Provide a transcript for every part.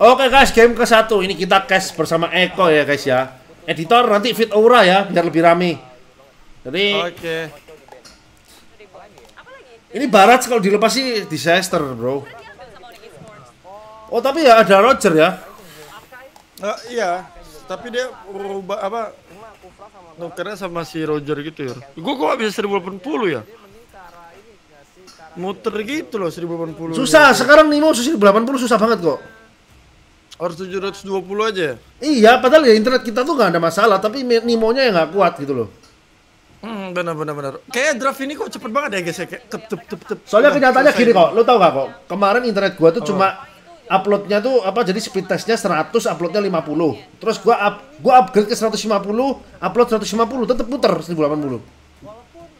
Oke guys, game ke satu ini kita cash bersama Eko ya guys ya. Editor nanti fit aura ya biar lebih rame. Jadi Oke. ini Barat kalau dilepas sih disaster bro. Oh tapi ya ada Roger ya. Eh, iya, tapi dia rubah apa? Nukernya sama si Roger gitu ya. Gua kok bisa 1080 ya? Muter gitu loh 1080. Susah sekarang Nimo susah 80 susah banget kok. Harus 720 aja. ya? Iya, padahal ya internet kita tuh nggak ada masalah, tapi Nimonya yang nggak kuat gitu loh. Hmm, benar benar benar. Kayak draft ini kok cepet banget ya guys ya kayak tep tep tep tep. Soalnya kenyataannya gini kok, lo tau gak kok? Kemarin internet gua tuh cuma uploadnya tuh apa jadi speed testnya 100, uploadnya 50. Terus gua up, gua upgrade ke 150, upload 150, tetep puter 1080.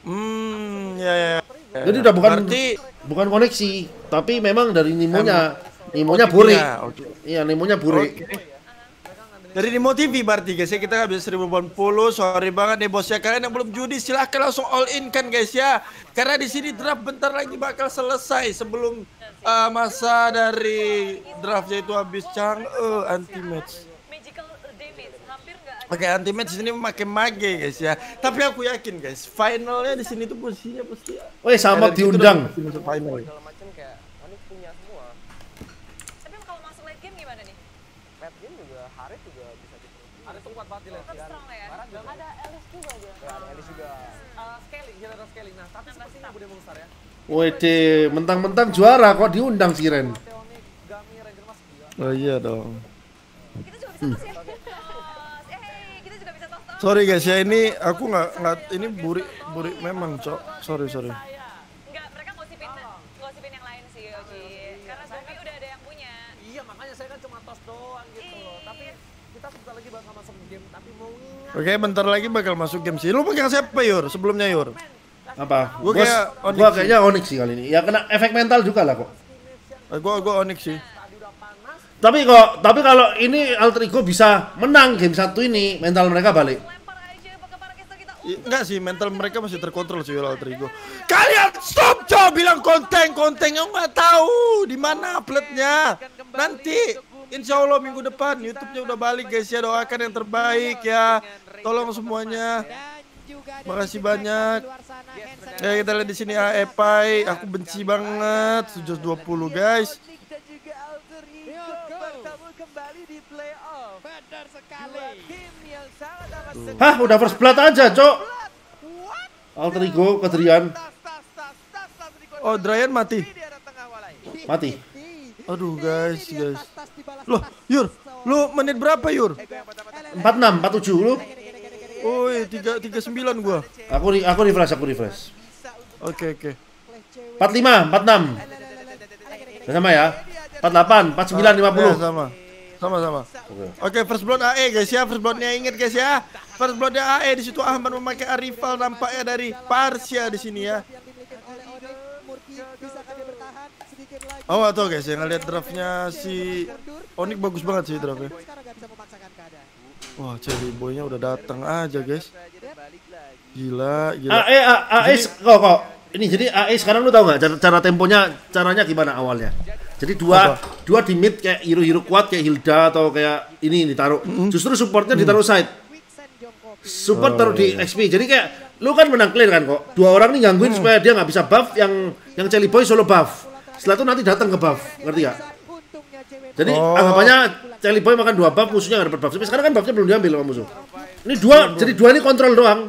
Hmm, ya ya. Ya. Jadi udah bukan Berarti bukan koneksi, tapi memang dari Nimonya. Nimonya OTP-nya, buri. oke. Iya, Nimonya buri. Oke. Dari Nimo TV berarti guys ya kita bisa 1080 sorry banget nih bos ya kalian yang belum judi silahkan langsung all in kan guys ya karena di sini draft bentar lagi bakal selesai sebelum uh, masa dari draftnya itu habis cang eh anti match magical damage hampir nggak ada Oke anti match ini memakai mage guys ya. Tapi aku yakin guys finalnya di sini tuh posisinya pasti Woi, sama gitu diundang. udah pasti masuk final. Macam kayak Onyx punya semua. Tapi kalau masuk late game gimana nih? Late game juga Harit juga bisa gitu Ada tuh kuat banget di late game. ya? Ada Alice juga dia. Ada Alice juga. Uh, scaling, hero scaling. Nah, tapi sepertinya Bude Monster ya. Wede, mentang-mentang juara kok diundang si Ren. Oh iya dong. Kita juga bisa tos ya eh hey, kita juga bisa tos tos sorry guys ya ini aku nggak nggak ini buri buri memang cok sorry sorry Enggak, mereka ngosipin ngosipin yang lain sih Oji karena udah ada yang punya Iya, makanya saya kan cuma tos doang gitu loh. Tapi kita sebentar lagi bakal masuk game. Tapi mau Oke, bentar lagi bakal masuk game sih. Lu pegang siapa, Yur? Sebelumnya, Yur? Apa? Gua Gua, kayak Onyx gua kayaknya Onyx sih kali ini. Ya kena efek mental juga lah kok. Eh, gua gua Onyx sih. Tapi kok, tapi kalau ini Alter Ego bisa menang game satu ini, mental mereka balik. lempar aja ke para caster kita I- enggak sih, mental mereka masih terkontrol sih Alter Ego. Kalian stop, cow bilang konten, konten yang nggak tahu di mana uploadnya. Nanti Insya Allah minggu depan YouTube-nya udah balik guys ya doakan yang terbaik ya. Tolong semuanya. Makasih banyak. Ya kita lihat di sini Aepai, aku benci banget 720 guys. kembali di. Benar sekali. Tim yang sangat amat Hah, udah first blood aja, Cok. Alter Ego, Kedrian, Oh, Dryan mati. mati. Aduh guys, guys. Loh, Yur, lu menit berapa Yur? 46, 47 lu. Woi, tiga tiga sembilan gua. Aku di, aku refresh, aku refresh. Oke oke. 45, 46. Udah sama ya? 48, 49, Ya, 50. sama. Sama sama. Oke. Oke, first blood AE guys ya, first bloodnya inget guys ya. First bloodnya AE di situ Ahmad memakai Arifal nampaknya dari Parsia di sini ya. Oh atau guys ya ngeliat draftnya si Onik bagus banget sih draftnya. Wah, Cherry Boynya udah datang aja guys. Gila, gila. AE, AE, kok, kok. Ini jadi AE sekarang lu tau nggak cara, cara temponya, caranya gimana awalnya? Jadi dua, dua di mid kayak hero-hero kuat kayak Hilda atau kayak ini ditaruh. Justru supportnya ditaruh side. Support taruh di XP. Jadi kayak lu kan menang clear kan kok. Dua orang nih gangguin supaya dia nggak bisa buff yang yang Celi Boy solo buff. Setelah itu nanti datang ke buff, ngerti gak? Jadi Oh. anggapannya Celi Boy makan dua buff, musuhnya nggak dapat buff. Tapi sekarang kan buffnya belum diambil sama musuh. Ini dua, jadi dua ini kontrol doang.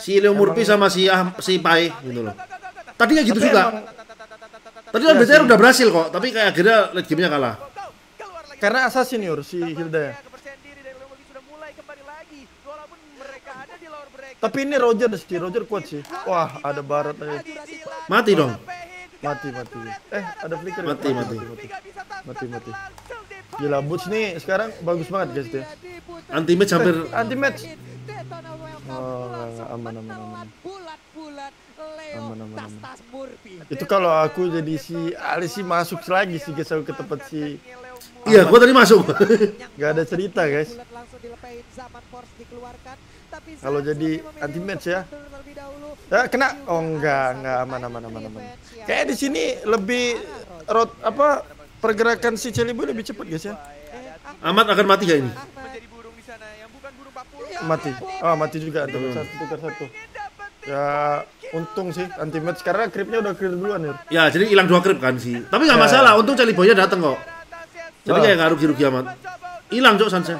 Si Leo Murphy sama si ah, si Pai gitu loh. Tadinya gitu juga. Tadi kan BTR udah berhasil kok, tapi kayak akhirnya late game-nya kalah. Karena assassin Yur si Hilda ya. Kepercayaan diri dari Lomologi sudah mulai kembali lagi. Walaupun mereka ada di lower break. Tapi ini Roger sih, Roger kuat sih. Wah, ada Barat aja. Mati dong. Mati, mati. Eh, ada flicker. Mati, mati. Mati, mati. mati. Gila, Boots nih sekarang bagus banget guys dia. Anti match hampir Anti match. Oh, aman, aman, aman. Bulat-bulat Aman, aman, aman. Itu kalau aku jadi si Ali sih masuk lagi sih guys aku ke tempat si Iya, gua tadi masuk. Gak ada cerita guys. Bulat langsung dilepain zaman force dikeluarkan. Tapi Kalau jadi anti match untuk ya. mundur terlebih dahulu. Ya kena. Oh enggak, enggak aman aman aman aman. Kayak di sini lebih rot apa pergerakan si Celiboy lebih cepat guys ya. Amat akan mati gak ini? menjadi burung di sana yang bukan burung papua. Mati. Ah mati juga tuh satu tukar satu. Ya untung sih anti match karena creepnya udah clear duluan ya. Ya, jadi hilang dua krip kan sih. Tapi nggak Ya. masalah, untung Celiboynya dateng kok. Jadi Ah. kayak nggak rugi-rugi amat. Hilang cok Sansa.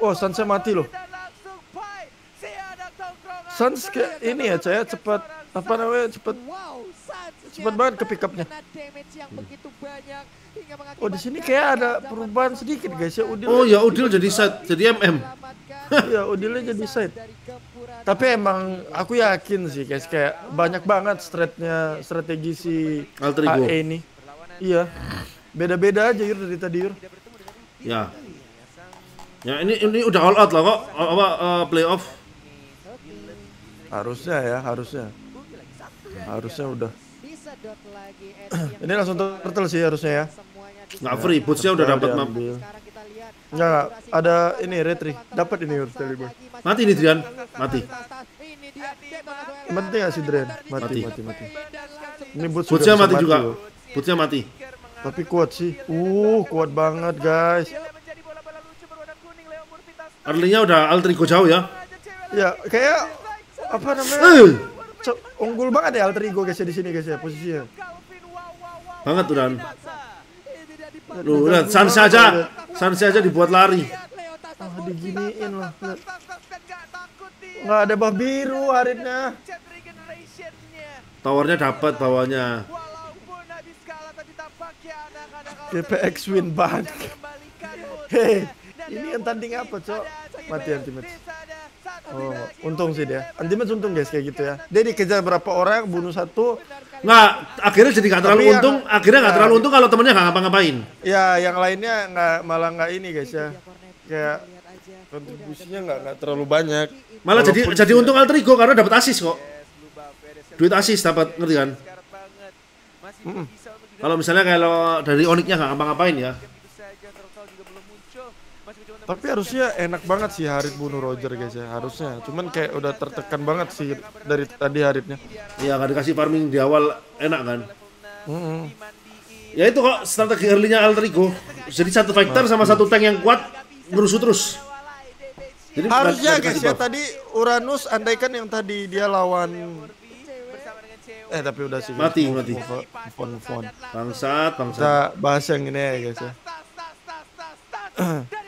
Oh Sansa mati loh. Dan langsung pai. Si ada tongkrongan. Sans kayak ini ya saya cepat apa namanya cepat Cepat banget ke pick up-nya. kena Oh di sini kayak ada perubahan sedikit guys ya Udil. Oh ya, Udil jadi set, jadi MM. Iya Udilnya jadi side. gempuran Tapi emang aku yakin sih guys kayak banyak banget stratnya strategi si Alter ego. AE ini. Iya. Beda-beda aja Yur dari tadi Yur. Ya. Ya ini ini udah all out lah kok apa eh, playoff. Harusnya ya, harusnya. Harusnya udah. Bisa dot lagi Ini langsung turtle sih harusnya ya. Nggak free, bootsnya udah Udah dapat map. diambil. sekarang kita lihat Enggak, enggak. ada ini retri. Dapat ini tadi boy. Mati nih Drian, mati. ini penting gak sih Dren? Mati, Mati. mati, mati. Ini boots Bootsnya mati juga. Bootsnya mati. Tapi kuat sih. Uh, kuat banget guys. Early-nya udah alter ego jauh ya. Ya, kayak apa namanya? Eh, Co- unggul banget ya alter ego guys ya di sini guys ya posisinya. Banget udah. Lu lihat Sansa aja, Sansa aja dibuat lari. Ah, diginiin loh. Lihat. tas tas kan gak takut dia Nggak ada bah biru regeneration-nya Towernya dapat bawahnya. GPX win banget. Hei, ini yang tanding apa, Cok? Mati anti-match. Satu Oh, untung sih dia. Anti-match untung guys kayak gitu ya. Dia dikejar berapa orang, bunuh satu. Nggak, akhirnya jadi nggak terlalu yang- untung. Akhirnya nggak Nah, terlalu untung kalau temennya nggak ngapa-ngapain. Ya, yang lainnya nggak malah nggak ini guys ya. Kayak kontribusinya nggak nggak terlalu banyak. Malah jadi jadi untung alter ego karena dapat assist kok. Duit assist dapat ngerti kan? skarap banget masih bisa untuk Kalau misalnya kalau dari Onyxnya nggak ngapa-ngapain ya. begitu saja total juga belum muncul masih mencoba Tapi harusnya enak banget sih Harit bunuh Roger guys ya. Harusnya. Cuman kayak udah tertekan banget sih dari tadi Haritnya. Ya nggak dikasih farming di awal enak kan? Mm-mm. Ya itu kok strategi early-nya alter ego. Jadi satu fighter sama satu tank yang kuat ngerusuh terus. Jadi Harusnya guys ya tadi Uranus andaikan yang tadi dia lawan bersama dengan cewek eh tapi udah sih guys. Mati, Move- mati. move on, move on, move on. Bangsat, bangsat. Kita bahas yang ini ya guys ya.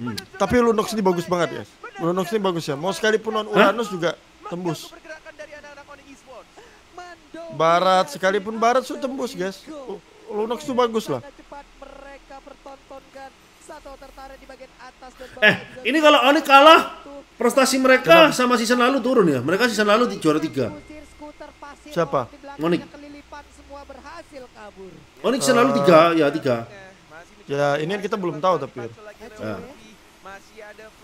menuju Tapi Lunox ini bagus banget guys. Lunox ini bagus ya. Mau sekalipun non Uranus juga tembus. pergerakan dari anak-anak Onyx Esports Barat sekalipun barat sudah tembus guys. Lu- Lunox itu bagus lah. cepat mereka pertontonkan satu tertarik di bagian atas dan Eh, ini kalau Onyx kalah, prestasi mereka sama season lalu turun ya. Mereka season lalu di- juara tiga. Siapa? kabur. Onyx season lalu tiga, ya tiga. Ya ini kan kita belum tahu tapi. Ya.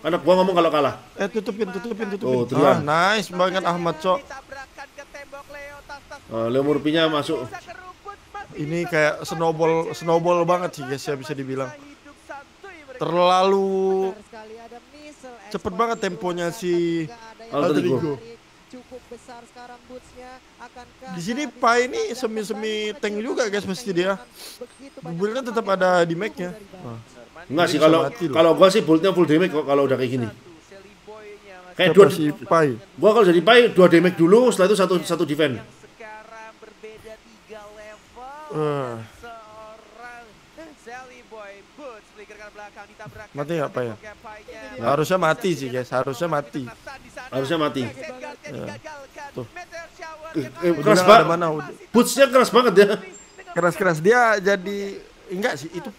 Karena gua ngomong kalau kalah. Eh tutupin, tutupin, tutupin. Oh, ah, nice banget Ahmad Cok. ke tembok Leo Murphy-nya masuk. Ini kayak snowball, snowball banget sih guys ya bisa dibilang. Terlalu Benar sekali ada missile cepet banget temponya si juga ada yang Alter Ego. menarik. Cukup besar sekarang bootsnya akankah Di sini Pai ini semi-semi tank juga guys pasti dia. Bullnya tetap ada di make-nya. Ah. Enggak sih kalau kalau gua sih bultnya full damage kok kalau udah kayak gini. Kayak dua si Pai? gua kalau jadi pai dua damage dulu, setelah itu satu satu defend. sekarang berbeda tiga level Eh. seorang Sally Boy Boots flicker ke belakang ditabrak Mati nggak, Pak, ya? Harusnya mati sih guys, harusnya mati. Harusnya mati. Tuh. Shower Eh, eh, keras banget. Bootsnya keras banget ya. Keras-keras dia jadi enggak sih itu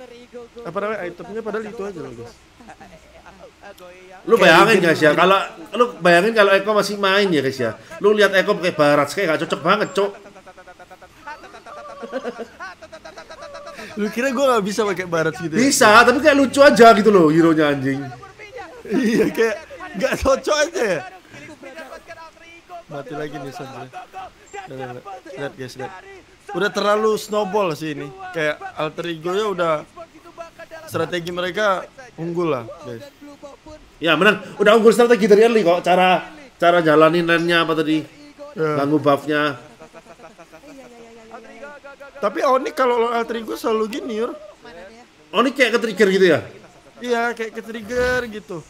apa namanya itemnya padahal itu aja loh guys. Lu bayangin guys ya, kalau lu bayangin kalau Eko masih main ya guys ya. Lu lihat Eko pakai barat kayak gak cocok banget, Cok. Lu kira gue nggak bisa pakai barat gitu ya? Bisa, tapi kayak lucu aja gitu loh hero-nya anjing. iya kayak nggak cocok aja ya. Mati lagi nih Sanjay. Lihat, lihat guys, lihat. Udah terlalu snowball sih ini. Kayak alter ego nya udah strategi mereka unggul lah guys. Ya menang, udah unggul strategi dari early kok. Cara cara jalanin lane-nya apa tadi? Ya. Ganggu buff-nya. Tapi Onyx kalau lawan alter ego selalu gini Yur. Ini kayak ke-trigger gitu ya? Iya, kayak ke trigger gitu. Ya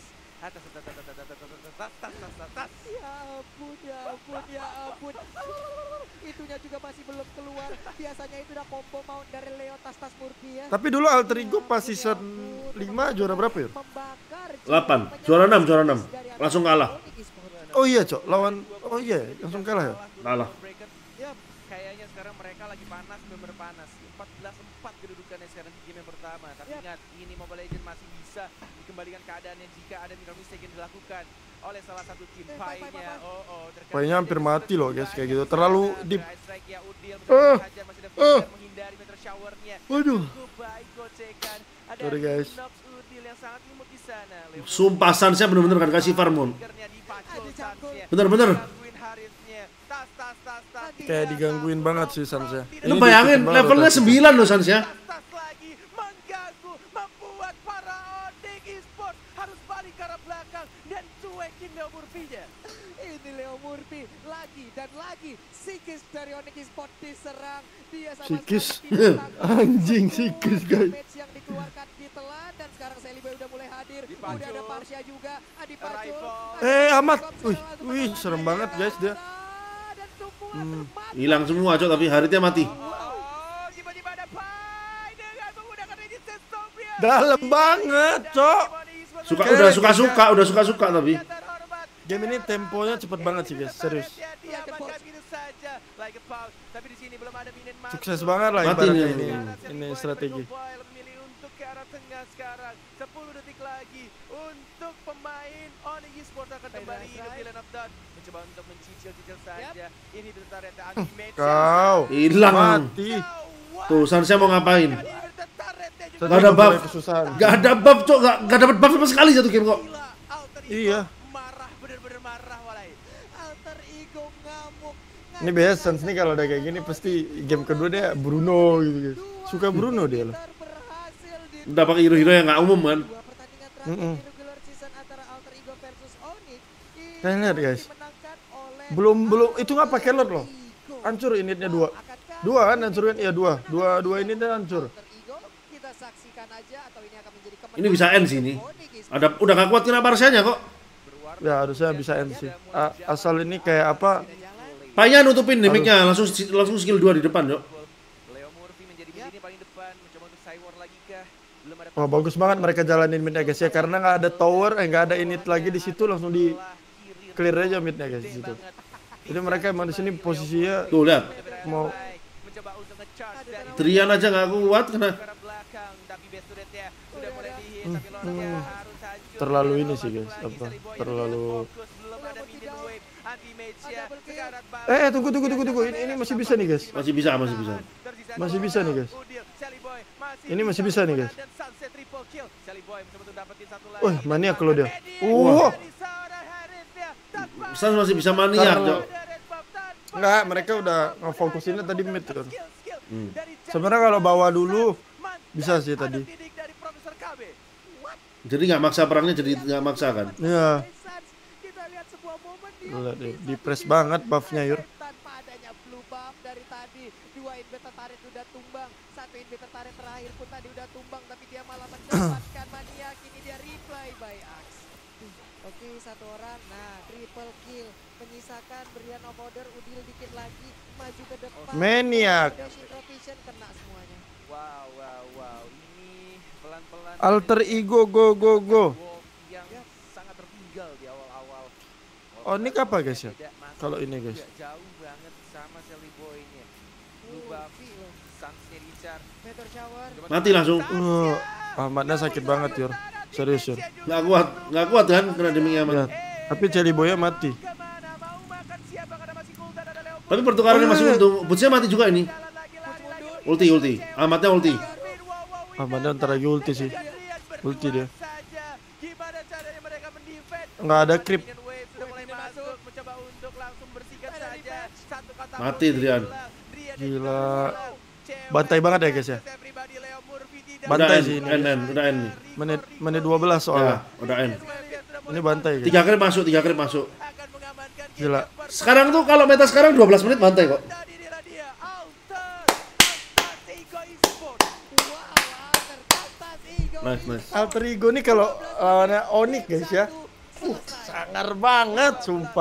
ampun, ya ampun, ya ampun. Itunya juga masih belum keluar. Biasanya itu udah combo mount dari Leo tas-tas Murphy ya. Tapi dulu alter ego pas season 5 juara berapa ya? Membakar. 8, juara 6, juara 6. Langsung kalah. Oh iya, Cok. Lawan Oh iya, langsung kalah ya. Kalah. Ya kayaknya sekarang mereka lagi panas, bener panas. 14-4 kedudukannya sekarang di game yang pertama. Tapi ingat, ini Mobile Legends masih bisa dikembalikan keadaannya jika ada minor mistake yang dilakukan oleh salah satu tim Eh, Pai-nya. Oh, oh, Pai-nya hampir mati loh, guys, kayak gitu. Terlalu deep. ya, Eh, eh. Meter showernya. Waduh. Sorry, guys. Inox Udil yang sangat imut di sana. Leo Sumpah Sansnya bener-bener kan kasih farmon. Bener-bener. Kayak digangguin banget sih Sansnya. Lu bayangin levelnya 9 loh Sans ya. Tas lagi mengganggu, membuat para Onyx Esports harus balik ke arah belakang dan cuekin Leo Murphy-nya. Ini Leo Murphy lagi dan lagi Sikis dari Onyx Sport diserang dia sama Sikis. sekali tidak takut. Anjing, sikis, guys. Damage yang dikeluarkan ditelan dan sekarang Seliboy udah mulai hadir Dipacul. udah ada Parsha juga Adi Pacul Arrival. Eh, amat. Wih, wih, serem banget, guys, dia. Hmm. Hilang semua cok tapi Haritnya mati. Oh. Dalam banget, Cok. Suka Kayak- udah suka-suka, udah suka-suka tapi. Game ini temponya cepet banget sih, guys. Serius. Gitu. Sukses banget lah Mati ini. Ini strategi. Arah tengah sekarang. 10 detik lagi untuk pemain Onyx Esports akan kembali hidup di lane of dawn. Mencoba untuk mencicil-cicil saja. Ini bentar ya anti-match. Kau. Hilang. Mati. Tuh Sansnya mau ngapain? Gak ada buff. Gak ada buff cok, gak, gak dapet buff sama sekali satu game kok. Iya. Marah bener-bener marah walai. Alter Ego ngamuk Ini biasa Sans nih kalau udah kayak gini pasti game kedua dia Bruno gitu guys. Suka Bruno dia loh. Pakai hero-hero yang gak umum kan. dua pertandingan terakhir Mm-mm. di regular season antara Alter Ego versus Onyx ini Kalian lihat, guys. Belum belum itu nggak pakai lot loh. Hancur initnya dua. Akankah Dua kan hancur kan? Iya dua. Dua dua ini dia hancur. Alter Ego kita saksikan aja atau ini akan menjadi kemenangan Ini bisa end sih ini. Onyx Esports. Ada udah gak kuat kena Parsanya kok. Ya harusnya bisa end sih. A- asal ini kayak apa? Payah nutupin damage-nya langsung langsung skill 2 di depan cok. Leo Murphy menjadi lini paling depan mencoba untuk sideward lagi Wah bagus banget mereka jalanin midnya guys ya karena nggak ada tower, eh nggak ada init lagi di situ langsung di clear aja midnya guys di situ. Jadi mereka emang di sini posisinya Tuh lihat. mau Trian aja gak kuat kena. Lordnya harus hancur. terlalu ini sih guys apa terlalu eh eh, tunggu tunggu tunggu tunggu ini, ini masih bisa nih guys Masih bisa, masih bisa. Masih bisa nih, guys. Udil, Sally Boy masih Ini masih bisa nih, guys. dan Sunset triple kill. Sally Boy mencoba untuk dapetin satu lagi. Wah, maniak loh dia. Wah. Sans masih bisa maniak Karena- cok. ada red buff, tanpa Nggak, mereka udah ngefokusinnya tadi mid kan Hmm. sebenarnya kalau bawa dulu bisa sih tadi. Jadi nggak maksa perangnya jadi nggak maksa kan. ya Suns, kita lihat sebuah momen di Lihat deh, di press banget buffnya Yur tanpa adanya blue buff dari tadi dua tarik udah tumbang. Satu inverter tarik terakhir pun tadi udah tumbang tapi dia malah mendapatkan maniak ini dia reply by Axe. Oke satu orang. Nah triple kill. Menyisakan Brian of Order Udil dikit lagi. Maju ke depan. Maniac. Dash Introvision kena semuanya. Wow, wow, wow. Ini pelan-pelan alter ego go go go. Yang sangat tertinggal di awal-awal. oh ini apa guys ya? kalau ini guys. jauh banget sama Sally Boy-nya. Blue Mati langsung. uh, Ahmadnya sakit banget Yur serius Yur Nggak kuat, nggak kuat kan kena damage-nya ya, aman. tapi Celi Boya mati Ke mana mau makan siapa karena masih Kultan ada Leo Tapi pertukarannya masih untung. Bootsnya mati juga ini. Ulti, ulti. Amatnya ulti. Ahmadnya ntar lagi ulti sih Ulti dia. saja. Gimana caranya mereka mendefend? nggak ada creep Minion wave sudah mulai masuk, mencoba untuk langsung bersihkan saja. Satu kata Mati, Drian. Gila. Bantai banget ya, guys, ya? Udah Bantai end, sih ini. end, end, udah end nih. menit menit 12 Ya, soalnya udah end. ini bantai guys Tiga kali masuk, tiga kali masuk. Gila. Sekarang tuh kalau meta sekarang 12 menit bantai kok. Nice, nice. Alter Ego nih kalau lawannya Onyx guys ya. Uh, sangar banget sumpah.